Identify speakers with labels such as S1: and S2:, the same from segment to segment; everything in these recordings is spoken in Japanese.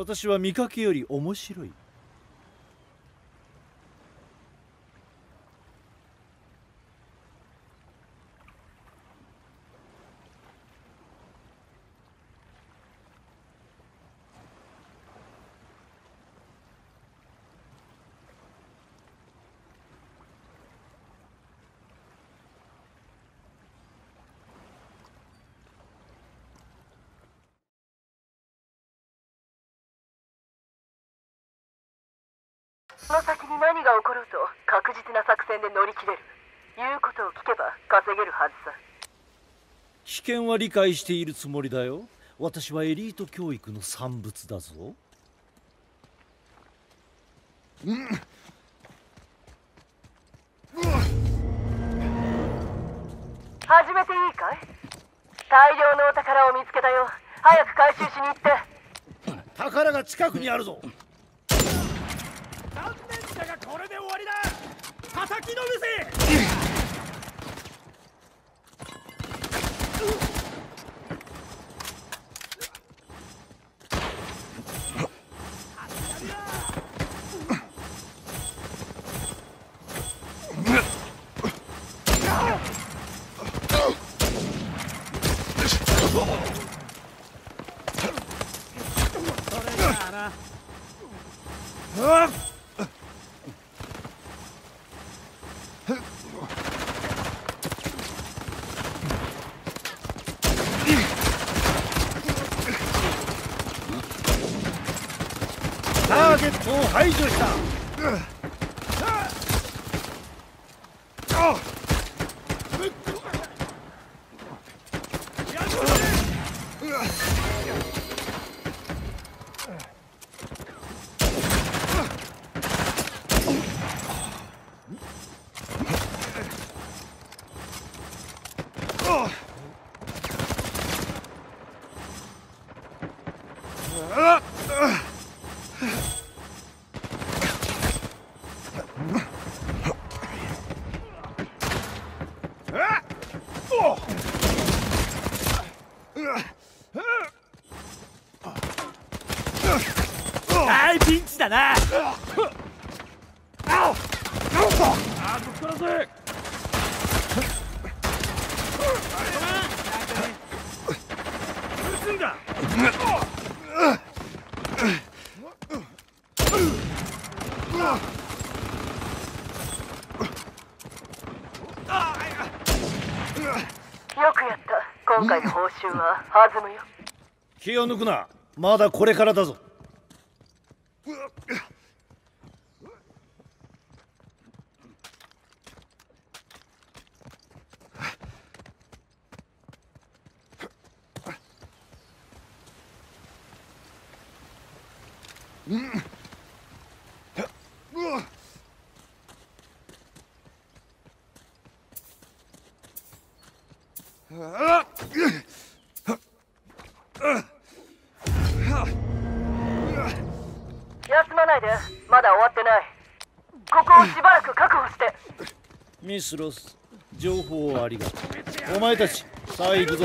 S1: 私は見かけより面白い。
S2: の先に何が起ころうと確実な作戦で乗り切れる。言うことを聞けば稼げるはずさ。
S1: 危険は理解しているつもりだよ。私はエリート教育の産物だぞ。
S2: 始めていいかい？大量のお宝を見つけたよ。早く回収しに行って。
S1: 宝が近くにあるぞ。
S3: 残念だがこれで終わりだ叩きのめせそれじゃあな
S1: ターゲットを排除した
S3: はいピンチだな
S1: 盗んだ
S2: よくやった今回の報酬は弾むよ
S1: 気を抜くな。まだこれからだぞ
S2: 休まないでまだ終わってない。ここをしばらく確保して。
S1: ミスロス情報をありがとう。お前たちさあ行くぞ。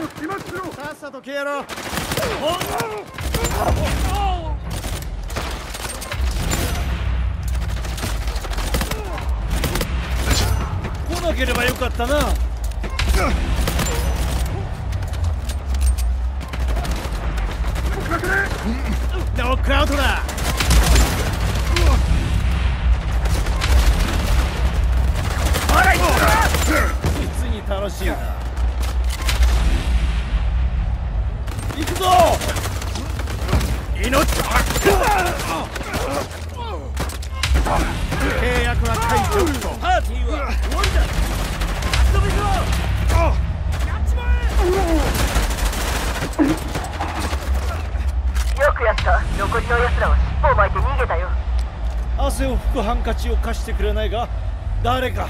S1: さっさと消えろ。来なければよかったな。ノックアウトだ。実に楽しいなくぞ命契
S3: 約は解除
S4: パーティーは。終わりだ足止めしやっちま
S2: えよくやった。残りの奴らは尻尾
S1: を巻いて逃げたよ。汗を拭くハンカチを貸してくれないか誰か。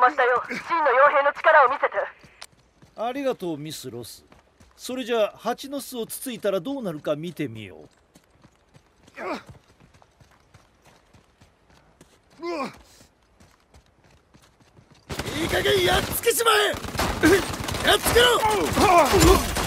S2: ましだよ。真の傭兵の力を見せて。
S1: ありがとうミス・ロス。それじゃあ蜂の巣をつついたらどうなるか見てみよう。いい加減やっつけちまえ。やっつけろ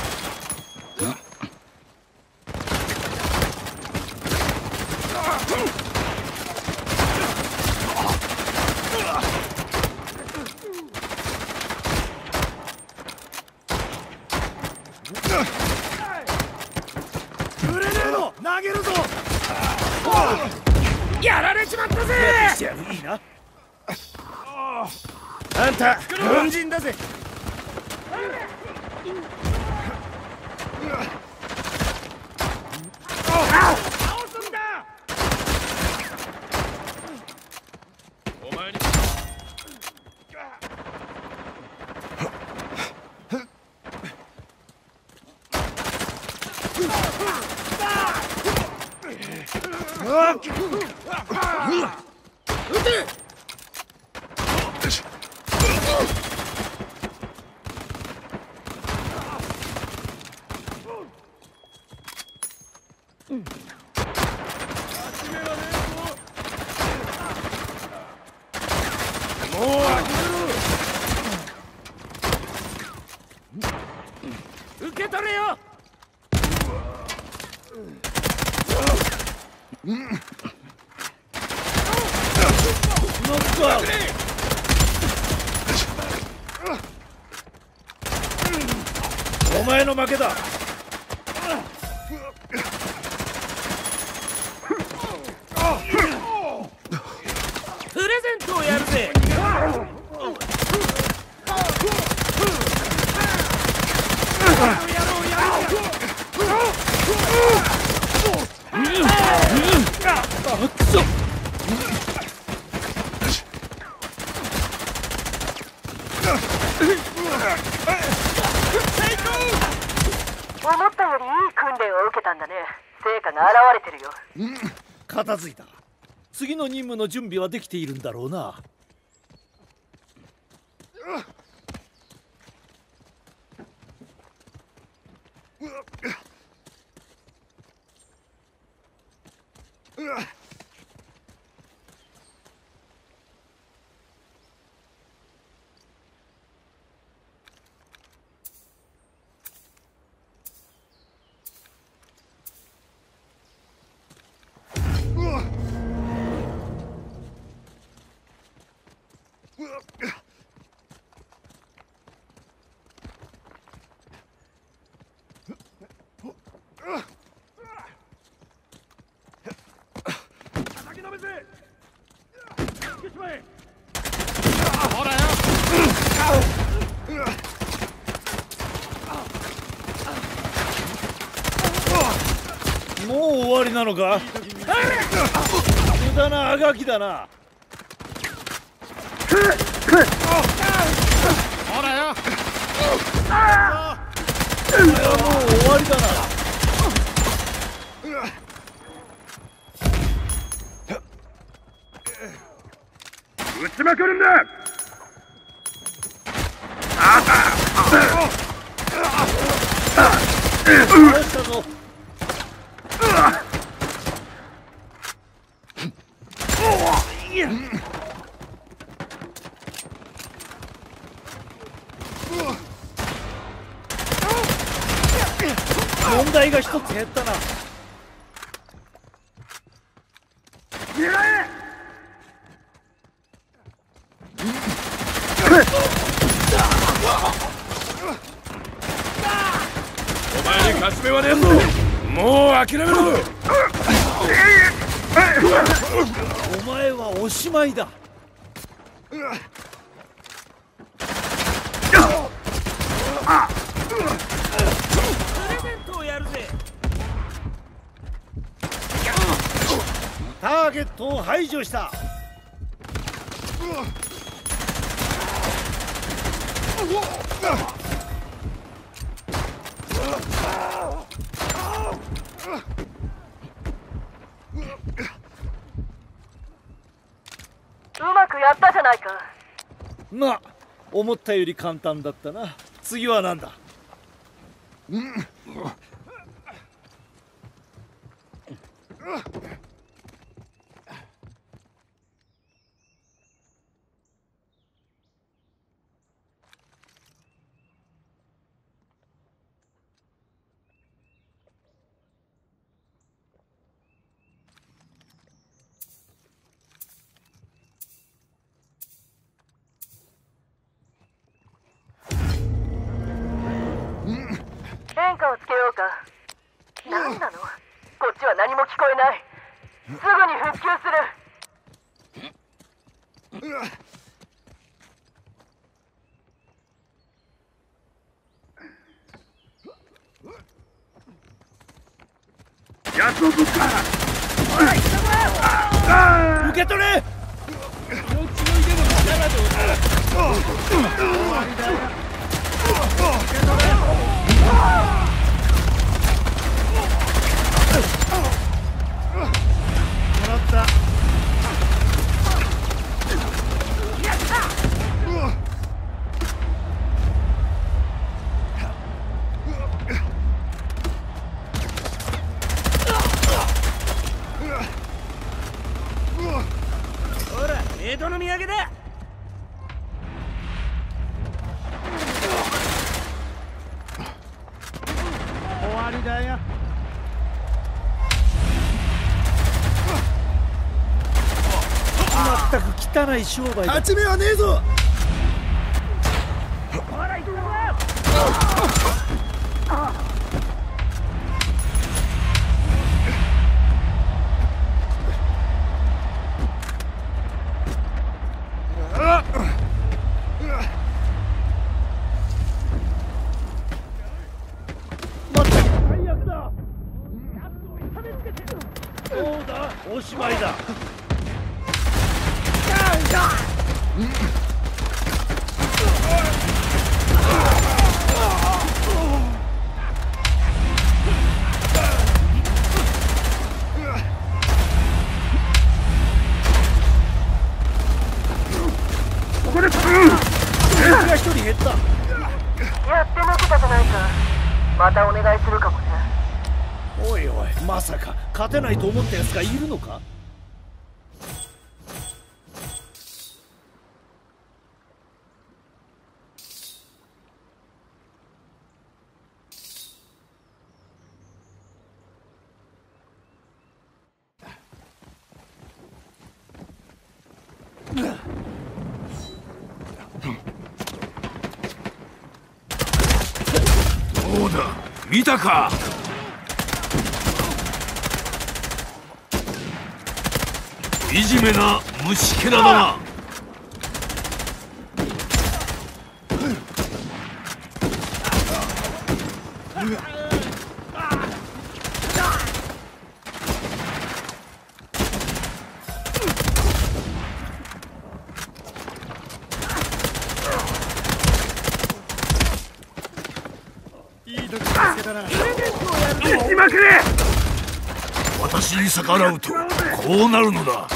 S2: 思ったよりいい訓練を受けたんだね。成果が現れてるよ。
S1: 片付いた。次の任務の準備はできているんだろうなもう終わりなのか？無駄なあがきだな
S3: ほらよ
S1: お前はもう終わりだな。
S3: 撃ちまくるんだ。
S1: 倒したぞ問題が一つ減ったな。
S3: お前に勝ち目はねえぞ。もう諦めろ。
S1: お前はおしまいだ
S3: プレゼントをやるぜ
S1: ターゲットを排除した
S2: うまくやったじないか。
S1: まあ思ったより簡単だったな。次は何だ？
S2: 変化をつけようか何なのこっちは何も聞こえないすぐに復旧する
S1: 受け取れ。
S3: ほ
S1: ったく汚い商売だ。
S3: 勝ち目はねえぞ
S1: 人減った。
S2: やってのけたじゃないかまたお願いするかもね。
S1: おいおいまさか勝てないと思った奴がいるのか？
S5: たか？惨めな虫けらだな。
S3: 撃ちまくれ。
S5: 私に逆らうとこうなるのだ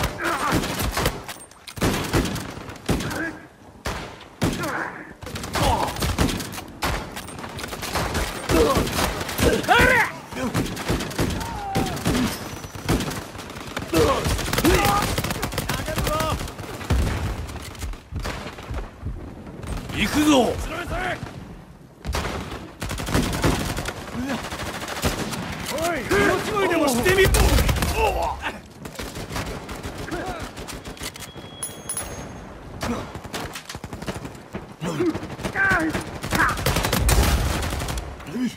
S5: 行くぞ
S3: 命乞いでもしてみ
S5: 全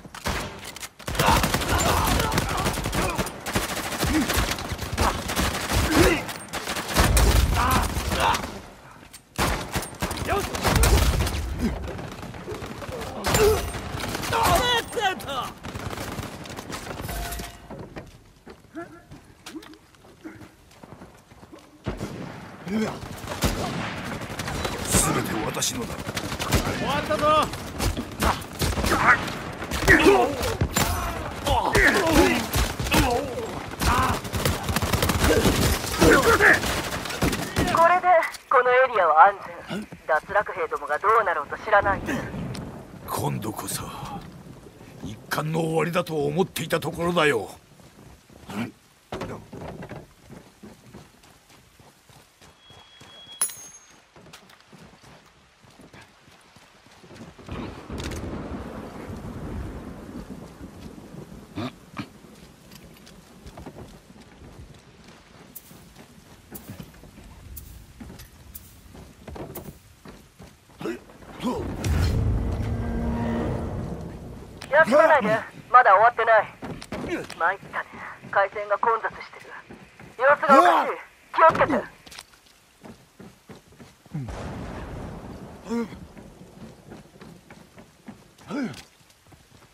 S5: て私のだ
S3: 終わったぞ
S2: これでこのエリアは安全脱落兵どもがどうなろうと知らない
S5: 今度こそ間の終わりだと思っていたところだよ。
S2: ないで。まだ終わってない。参ったね。回線が混雑してる。様子がおかしい。気をつけて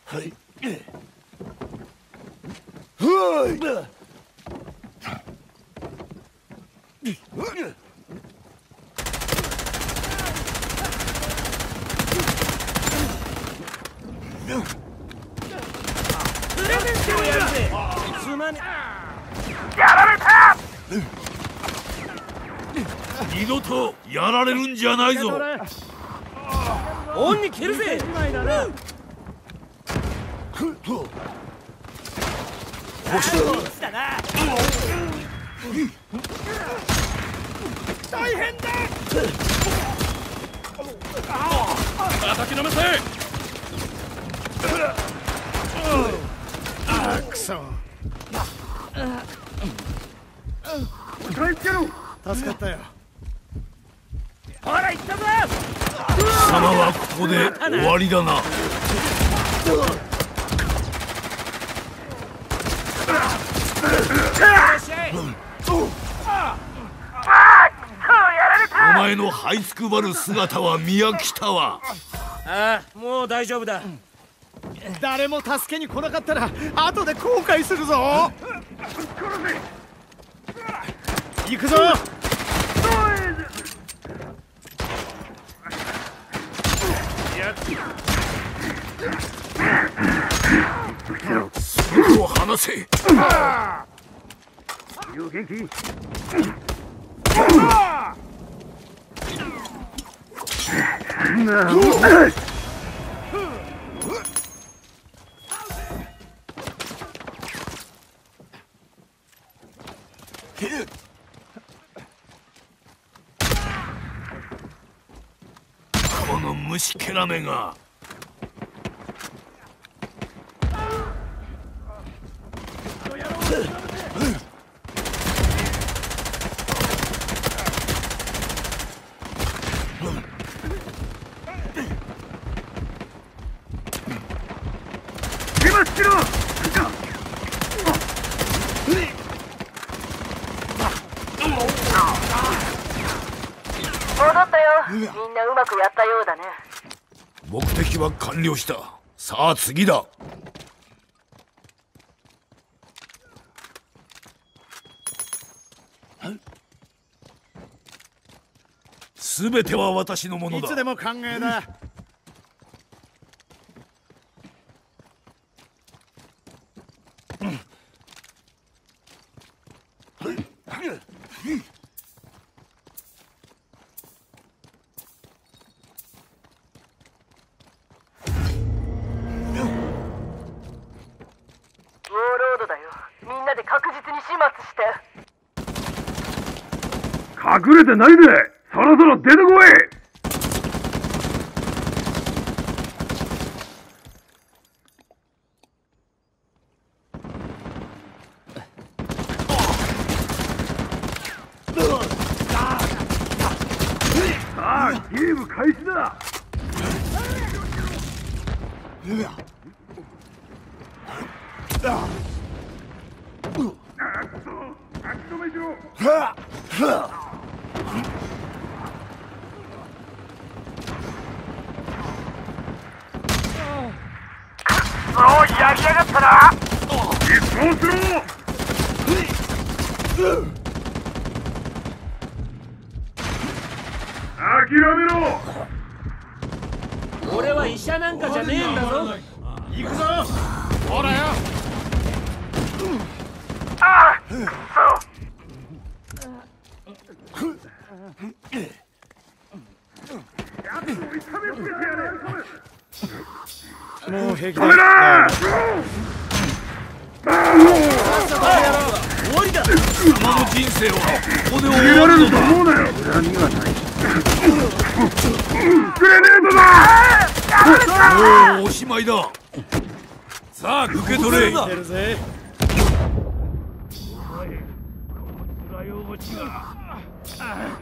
S5: はい
S1: すまね。
S5: 二度とやられるんじゃないぞ。
S1: オンに蹴るぜ。
S3: 枚だな大変だ。
S5: 叩きのめせ。
S3: くそ助かったよ。
S1: ほら行ったぞ。
S5: 貴様はここで終わりだな。お前の這いつくばる姿は見飽きたわ。
S1: ああもう大丈夫だ
S3: 誰も助けに来なかったら後で後悔するぞ。行くぞ。
S5: 手を離せこの虫けらめが。
S2: 戻ったよみんなうまくやったようだね
S5: 目的は完了した。さあ次だ。全ては私のものだ。
S3: いつでも歓迎だ
S2: 末して。
S4: 隠れてないで。そろそろ出てこいさあゲーム開始だあっと足止めしろ来やがったな一掃すろ諦めろ。
S3: 俺は医者なんかじゃねえんだぞ。行くぞ。ほらよ。
S4: ああ。くそやつを痛めつけてやれ
S3: もう平気
S4: 止めな
S1: 終わりだ。
S5: 貴様の人生はここで終わるのだ
S4: 思うなよ。恨みはないグレネードだ
S5: もうおしまいだ。さあ受け取れ。
S3: 出るぜ。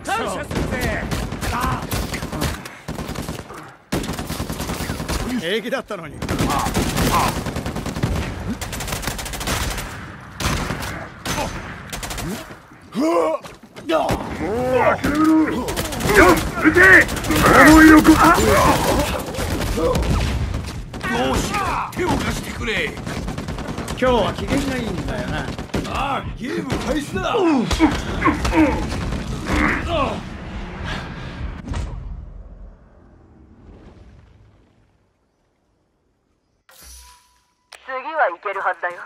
S3: 感謝するぜ。平気だったのに
S4: もう諦めろよっ撃て思いのこあ
S5: よし手を貸してくれ
S3: 今日は機嫌がいいんだよな
S5: ああゲーム開始だ
S2: 次はいけるはずだよ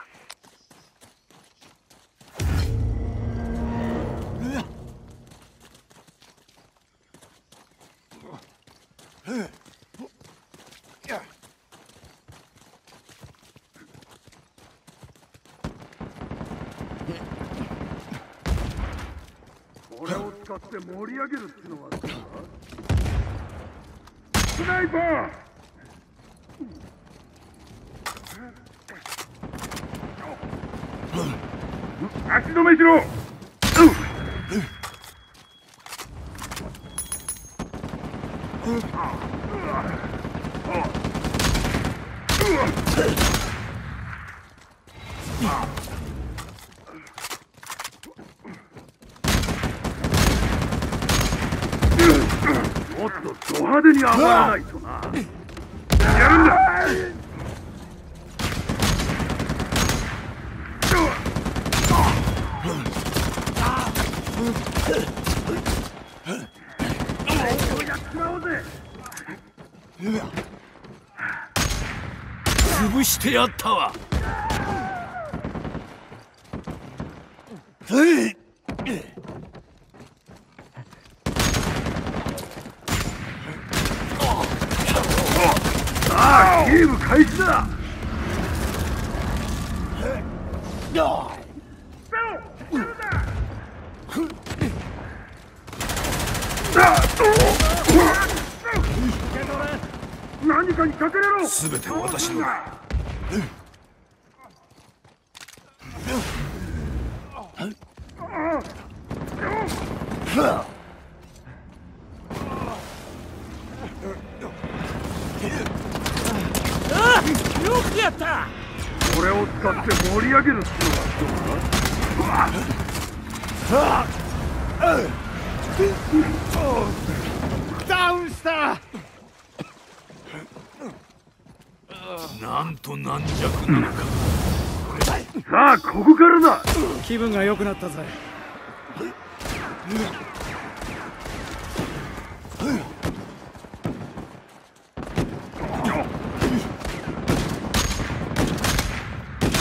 S4: これを使って盛り上げるってのはさスナイパー！足止めしろ！もっとド派手に暴らないとな。やるんだ。
S5: 潰してやったわ。
S4: ああゲーム開始だ。何かに隠れろ
S5: 全て私のだ
S4: さあここからだ
S3: 気分が良くなったぜ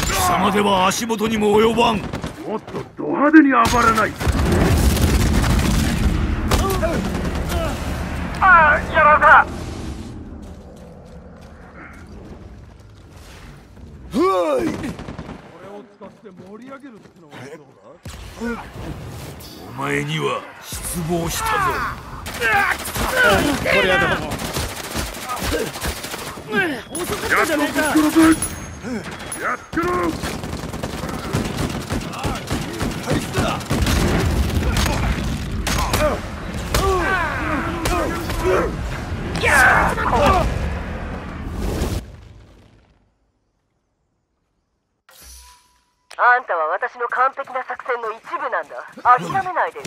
S5: 貴様では足元にも及ばん
S4: もっとド派手に暴ら。ないああやら。れた
S5: お前には失望したぞ。
S3: これやだも遅かったじゃねえか
S4: やっろ
S2: あんたは私の完璧な作戦の一部なんだ。諦めないでよ。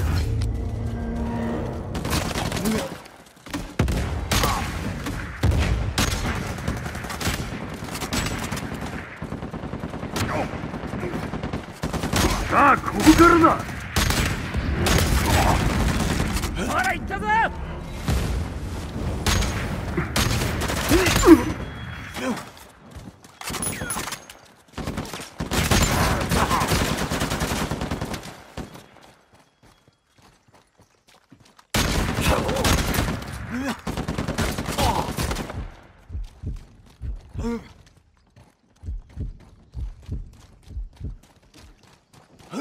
S3: さあ
S4: も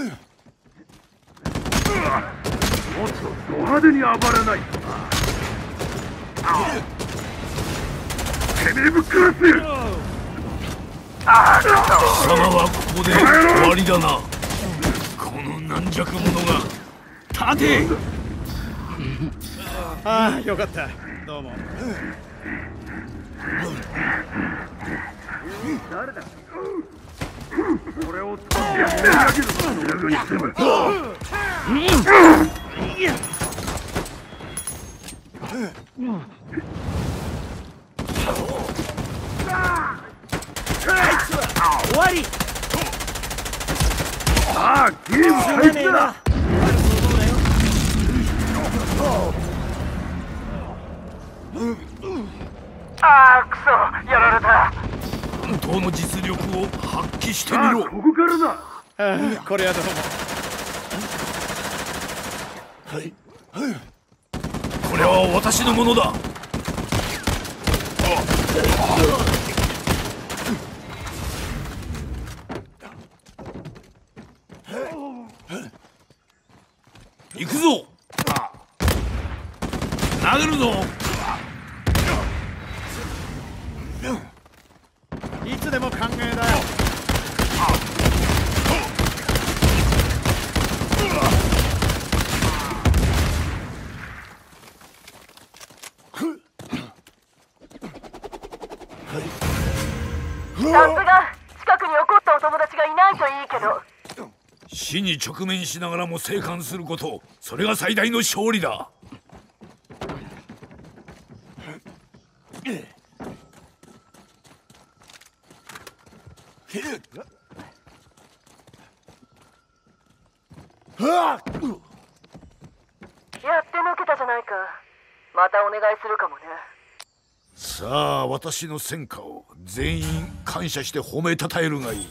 S4: っとド派手に暴れない。となてめえぶっ殺す
S5: 貴様はここで終わりだな。この軟弱者が立て
S3: ああよかった。どうも
S4: 俺を使ってやってあげるすぐに済む
S3: 終わり
S4: ああゲーム開始だ
S2: ああクソやられた。
S5: 本当の実力を発揮してみろ。
S4: ああここからだ。
S3: ああこれはどうも。
S5: これは私のものだ。行死に直面しながらも生還することそれが最大の勝利だ。
S2: やってのけたじゃないか。またお願いするかもね。
S5: さあ私の戦果を全員感謝して褒めたたえるがいい